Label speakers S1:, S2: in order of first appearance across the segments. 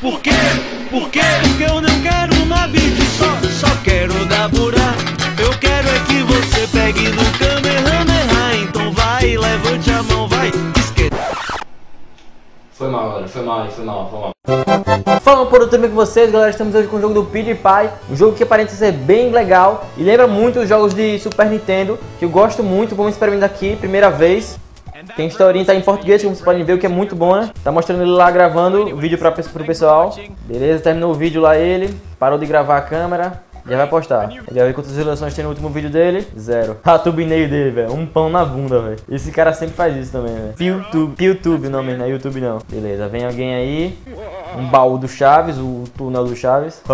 S1: Por quê? Por quê? Porque eu não quero uma beat só, só quero dar burá. Eu quero é que você pegue no Kamehameha. Então vai, levante a mão, vai, esquerda.
S2: Foi mal, galera. Foi mal, foi mal, foi mal.
S3: Falando por outro com vocês, galera, estamos hoje com o jogo do PewDiePie, um jogo que aparenta ser bem legal e lembra muito os jogos de Super Nintendo, que eu gosto muito, vamos experimentar aqui, primeira vez. Tem historinha, tá em português, como vocês podem ver, o que é muito bom, né? Tá mostrando ele lá gravando o vídeo pra, pro pessoal. Beleza, terminou o vídeo lá ele, parou de gravar a câmera. Já vai postar. Já vai ver quantas visualizações tem no último vídeo dele. Zero. A thumbnail dele, velho. Um pão na bunda, velho. Esse cara sempre faz isso também, velho. YouTube. YouTube o nome, não é YouTube não. Beleza, vem alguém aí. Um baú do Chaves, o túnel do Chaves.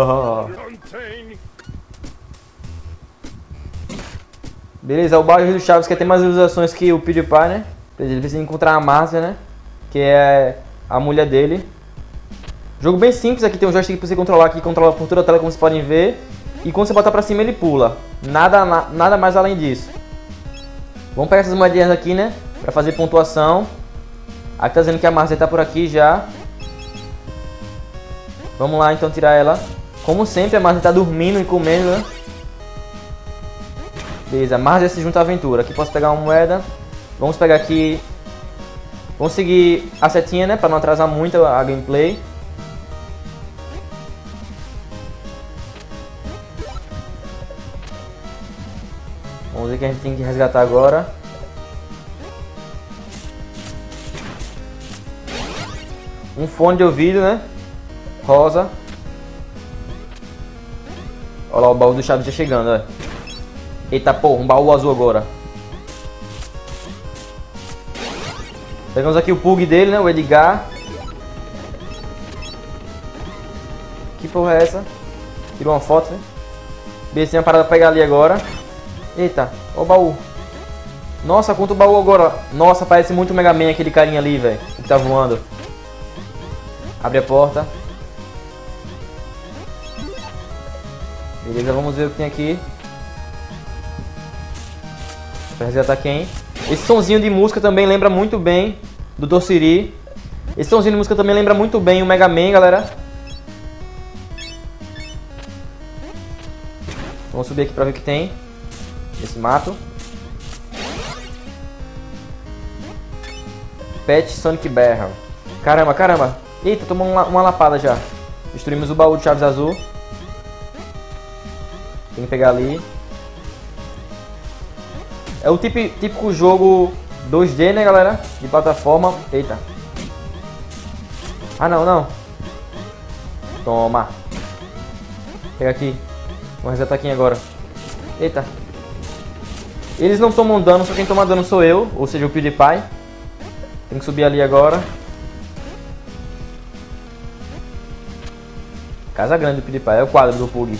S3: Beleza, o baú do Chaves que tem mais visualizações que o PewDiePie, né? Ele precisa encontrar a Márcia, né? Que é a mulher dele. Jogo bem simples, aqui tem um joystick pra você controlar que controla por toda a tela, como vocês podem ver. E quando você botar pra cima ele pula. Nada, na, nada mais além disso. Vamos pegar essas moedinhas aqui, né? Pra fazer pontuação. Aqui tá dizendo que a Márcia tá por aqui já. Vamos lá então tirar ela. Como sempre, a Márcia tá dormindo e comendo, né? Beleza, Márcia se junta à aventura. Aqui posso pegar uma moeda. Vamos pegar aqui... Vamos seguir a setinha, né? Pra não atrasar muito a gameplay. Vamos ver o que a gente tem que resgatar agora. Um fone de ouvido, né? Rosa. Olha lá o baú do Chaves já chegando, ó. Eita porra, um baú azul agora. Pegamos aqui o Pug dele, né? O Edgar. Que porra é essa? Tirou uma foto, né? Beleza, tem uma parada pra pegar ali agora. Eita, ó o baú. Nossa, quanto baú agora. Nossa, parece muito Mega Man aquele carinha ali, velho. Que tá voando. Abre a porta. Beleza, vamos ver o que tem aqui. Pra resgatar quem? Esse sonzinho de música também lembra muito bem do Dorsiri. Esse sonzinho de música também lembra muito bem o Mega Man, galera. Vamos subir aqui pra ver o que tem. Esse mato. Pet Sonic Barrel. Caramba, caramba. Eita, tomou uma, uma lapada já. Destruímos o baú de chaves azul. Tem que pegar ali. É o típico, típico jogo 2D, né, galera? De plataforma. Eita. Ah, não, não. Toma. Pega aqui. Vou resetar aqui agora. Eita. Eles não tomam dano, só quem toma dano sou eu, ou seja, o PewDiePie. Tem que subir ali agora. Casa grande do PewDiePie, é o quadro do Pug.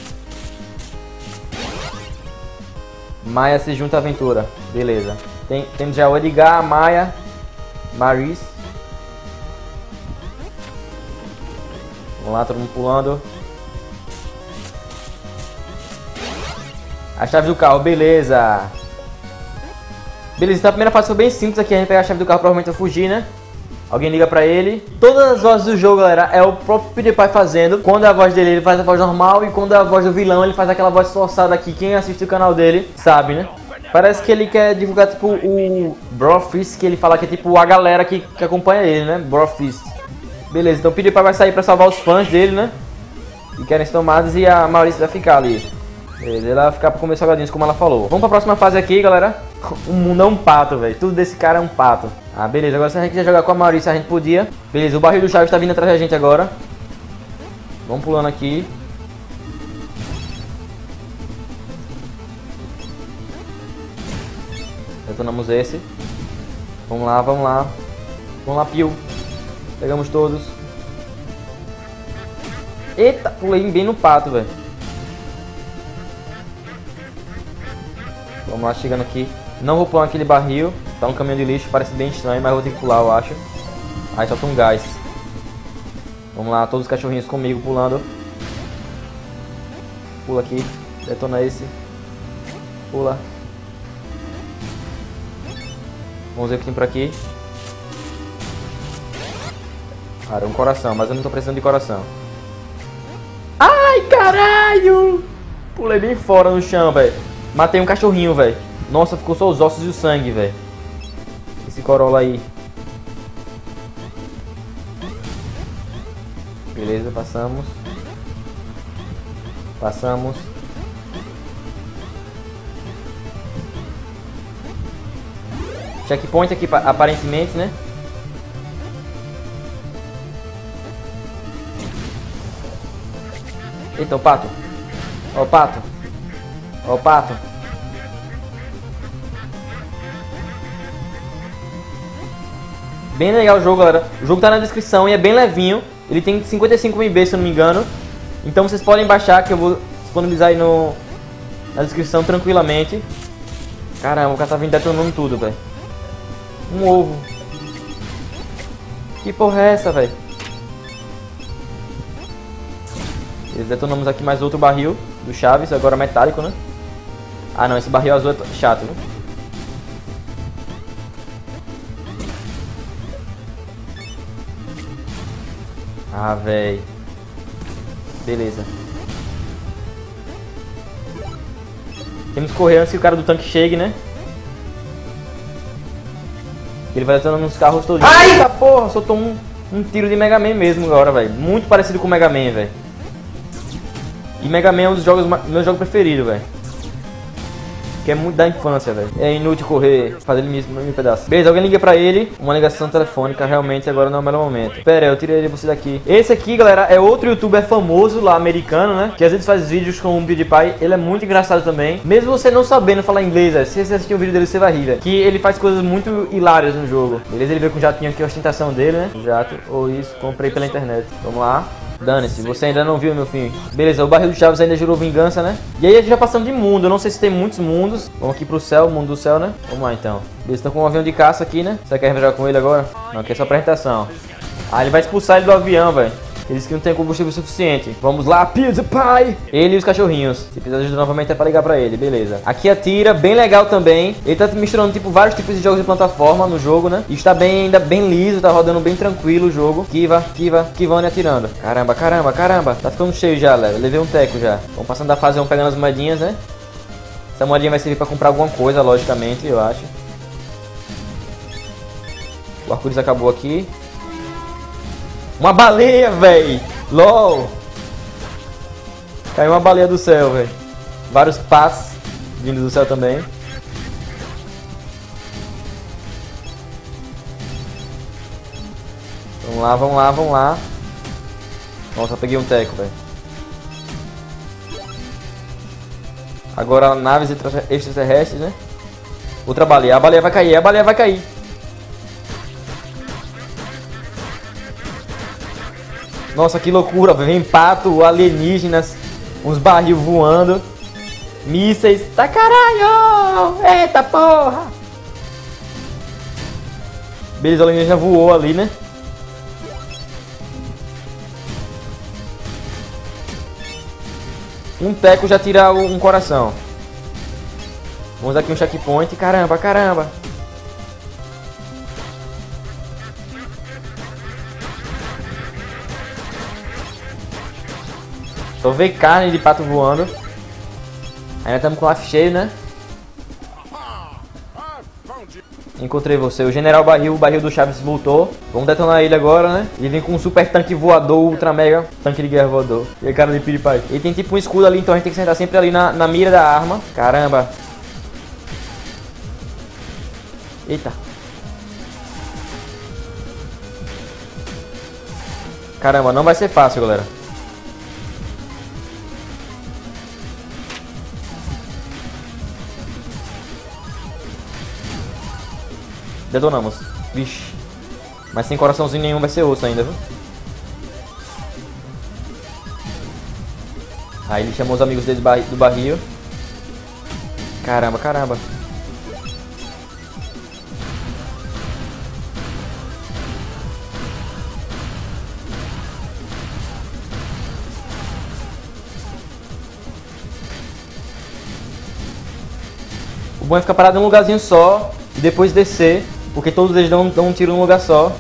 S3: Maia se junta à aventura. Beleza. Tem, temos já o Maia, Maris. Vamos lá, todo mundo pulando. A chave do carro, beleza. Beleza, então a primeira fase foi bem simples aqui, a gente pegar a chave do carro provavelmente vai fugir, né? Alguém liga pra ele. Todas as vozes do jogo, galera, é o próprio PewDiePie fazendo. Quando é a voz dele, ele faz a voz normal. E quando é a voz do vilão, ele faz aquela voz forçada aqui. Quem assiste o canal dele sabe, né? Parece que ele quer divulgar, tipo, o Brofist, que ele fala que é, tipo, a galera que, que acompanha ele, né? Brofist. Beleza, então o PewDiePie vai sair pra salvar os fãs dele, né? Que querem ser tomados e a Maurício vai ficar ali. Beleza, ela vai ficar pra comer salgadinhos, como ela falou. Vamos pra próxima fase aqui, galera. O mundo é um pato, velho. Tudo desse cara é um pato. Ah, beleza. Agora se a gente quiser jogar com a Maurícia, a gente podia. Beleza, o barril do Chaves tá vindo atrás da gente agora. Vamos pulando aqui. Detonamos esse. Vamos lá, vamos lá. Vamos lá, Pio. Pegamos todos. Eita, pulei bem no pato, velho. Vamos lá, chegando aqui. Não vou pular naquele barril. Tá um caminhão de lixo, parece bem estranho, mas vou ter que pular, eu acho. Aí solta um gás. Vamos lá, todos os cachorrinhos comigo pulando. Pula aqui. Detona esse. Pula. Vamos ver o que tem por aqui. Cara, um coração, mas eu não tô precisando de coração. Ai, caralho! Pulei bem fora no chão, velho. Matei um cachorrinho, velho. Nossa, ficou só os ossos e o sangue, velho. Esse Corolla aí. Beleza, passamos. Passamos. Checkpoint aqui, aparentemente, né? Eita, o pato. Ó o pato. Ó o pato. Bem legal o jogo, galera. O jogo tá na descrição e é bem levinho. Ele tem 55 MB, se eu não me engano. Então vocês podem baixar, que eu vou disponibilizar aí no, na descrição tranquilamente. Caramba, o cara tá vindo detonando tudo, velho. Um ovo. Que porra é essa, velho? Detonamos aqui mais outro barril do Chaves, agora metálico, né? Ah não, esse barril azul é chato, né? Ah, velho. Beleza. Temos que correr antes que o cara do tanque chegue, né? Ele vai detonando nos carros todos. Ai, porra! Soltou um, um tiro de Mega Man mesmo agora, velho. Muito parecido com o Mega Man, velho. E Mega Man é um dos jogos, meu jogo preferido, velho. Que é muito da infância, velho. É inútil correr, fazer ele mesmo me pedaço. Beleza, alguém liga pra ele. Uma ligação telefônica, realmente agora não é o melhor momento. Pera eu tirei você daqui. Esse aqui, galera, é outro youtuber famoso lá, americano, né? Que às vezes faz vídeos com um PewDiePie. Ele é muito engraçado também. Mesmo você não sabendo falar inglês, véio, se você assistir um vídeo dele, você vai rir, velho. Que ele faz coisas muito hilárias no jogo. Beleza? Ele veio com o jatinho aqui, a ostentação dele, né? Jato, ou isso, comprei pela internet. Vamos lá. Dane-se, você ainda não viu meu fim. Beleza, o barril do Chaves ainda jurou vingança, né? E aí a gente já passando de mundo, eu não sei se tem muitos mundos. Vamos aqui pro céu, mundo do céu, né? Vamos lá então. Beleza, estão com um avião de caça aqui, né? Você quer jogar com ele agora? Não, aqui é só apresentação. Ah, ele vai expulsar ele do avião, velho. Eles que não tem combustível suficiente. Vamos lá, PewDiePie! Ele e os cachorrinhos. Se precisar de ajuda novamente é pra ligar pra ele, beleza. Aqui atira, bem legal também. Ele tá misturando tipo vários tipos de jogos de plataforma no jogo, né? E está bem, ainda bem liso, tá rodando bem tranquilo o jogo. Kiva, Kiva, Kivando e atirando. Caramba, caramba, caramba. Tá ficando cheio já, galera. Levei um teco já. Vamos passando da fase, vamos pegando as moedinhas, né? Essa moedinha vai servir pra comprar alguma coisa, logicamente, eu acho. O arco-íris acabou aqui. Uma baleia, véi! LOL! Caiu uma baleia do céu, velho. Vários pás vindo do céu também. Vamos lá, vamos lá, vamos lá. Nossa, peguei um teco, velho. Agora naves extraterrestres, né? Outra baleia. A baleia vai cair, a baleia vai cair. Nossa, que loucura. Vem pato, alienígenas, uns barril voando. Mísseis. Tá caralho! Eita porra! Beleza, o alienígena voou ali, né? Um teco já tira um coração. Vamos aqui um checkpoint. Caramba, caramba. Só ver carne de pato voando. Ainda estamos com o life cheio, né? Encontrei você. O General Barril, o barril do Chaves voltou. Vamos detonar ele agora, né? Ele vem com um super tanque voador, ultra mega tanque de guerra voador. E a cara de PewDiePie. Ele tem tipo um escudo ali, então a gente tem que sentar sempre ali na, na mira da arma. Caramba. Eita. Caramba, não vai ser fácil, galera. Detonamos. Vixe. Mas sem coraçãozinho nenhum vai ser osso ainda, viu? Aí ele chamou os amigos dele do barril. Caramba, caramba. O bom é ficar parado em um lugarzinho só e depois descer porque todos eles dão, dão um tiro num lugar só.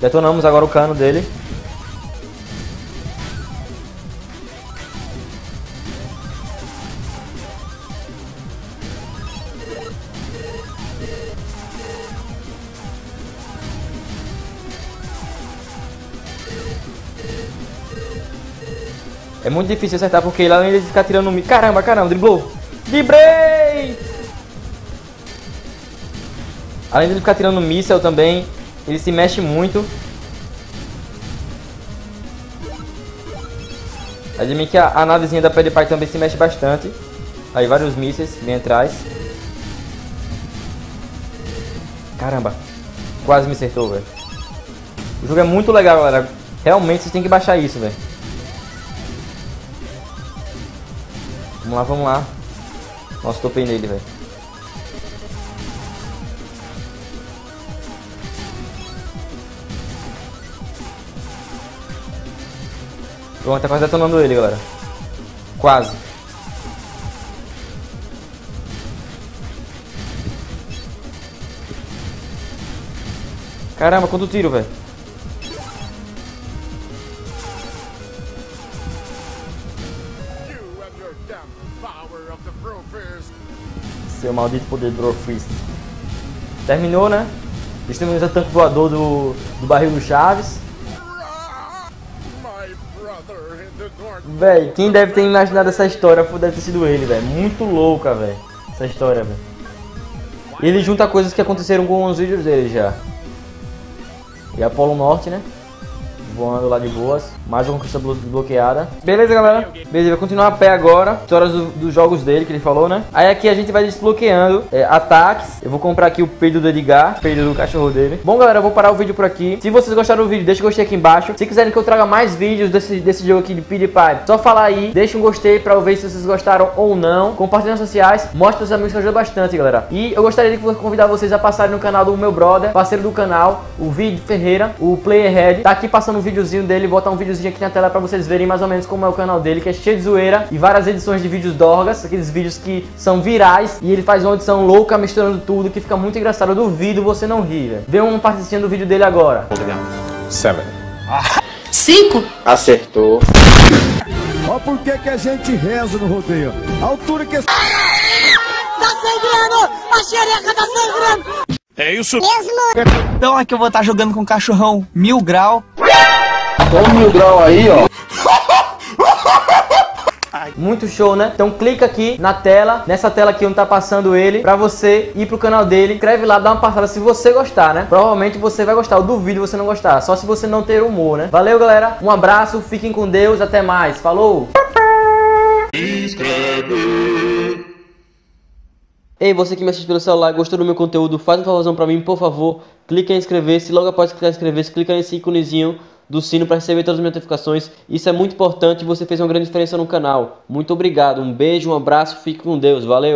S3: Detonamos agora o cano dele. Muito difícil acertar porque ele além de ficar tirando no... Caramba, caramba, driblou. Driblei! Além de ficar tirando míssel também, ele se mexe muito. Admite que a, a navezinha da PewDiePie também se mexe bastante. Aí vários mísseis vem atrás. Caramba, quase me acertou, velho. O jogo é muito legal, galera. Realmente vocês têm que baixar isso, velho. Vamos lá, vamos lá. Nossa, topei nele, velho. Pronto, tá quase detonando ele, galera. Quase. Caramba, quanto tiro, velho. Seu maldito poder do Brofist. Terminou, né? Destruímos o tanque voador do, do barril do Chaves. Véi, quem deve ter imaginado essa história deve ter sido ele, velho. Muito louca, velho. Essa história, velho. Ele junta coisas que aconteceram com os vídeos dele já. E Apolo Norte, né? voando lá de boas. Mais uma conquista bloqueada. Beleza, galera? Beleza, vai continuar a pé agora. Histórias do, dos jogos dele que ele falou, né? Aí aqui a gente vai desbloqueando é, ataques. Eu vou comprar aqui o peido do Edgar, peido do cachorro dele. Bom, galera, eu vou parar o vídeo por aqui. Se vocês gostaram do vídeo, deixa um gostei aqui embaixo. Se quiserem que eu traga mais vídeos desse, desse jogo aqui de PewDiePie, só falar aí. Deixa um gostei pra eu ver se vocês gostaram ou não. Compartilhe nas sociais. Mostre pros amigos que ajuda bastante, galera. E eu gostaria de convidar vocês a passarem no canal do meu brother, parceiro do canal, o Vid Ferreira, o Playerhead. Tá aqui passando um videozinho dele, botar um videozinho aqui na tela pra vocês verem mais ou menos como é o canal dele, que é cheio de zoeira e várias edições de vídeos dorgas, aqueles vídeos que são virais e ele faz uma edição louca misturando tudo, que fica muito engraçado. Eu duvido você não rir. Vê uma partezinha do vídeo dele agora.
S4: Seven.
S5: Cinco?
S4: Acertou.
S6: Ó por que que a gente reza no rodeio. A altura que... Tá
S5: sangrando! A xereca tá sangrando!
S6: É isso
S5: Mesmo?
S7: Então aqui eu vou estar jogando com o cachorrão mil grau.
S4: Toma mil grau aí, ó.
S3: Muito show, né? Então clica aqui na tela, nessa tela aqui onde tá passando ele, pra você ir pro canal dele, escreve lá, dá uma passada se você gostar, né? Provavelmente você vai gostar, eu duvido você não gostar, só se você não ter humor, né? Valeu, galera, um abraço, fiquem com Deus, até mais, falou! Ei, você que me assiste pelo celular, gostou do meu conteúdo, faz uma favorzão pra mim, por favor, clica em inscrever-se, logo após clicar em inscrever-se, clica nesse íconezinho do sino para receber todas as notificações. Isso é muito importante e você fez uma grande diferença no canal. Muito obrigado, um beijo, um abraço, fique com Deus, valeu!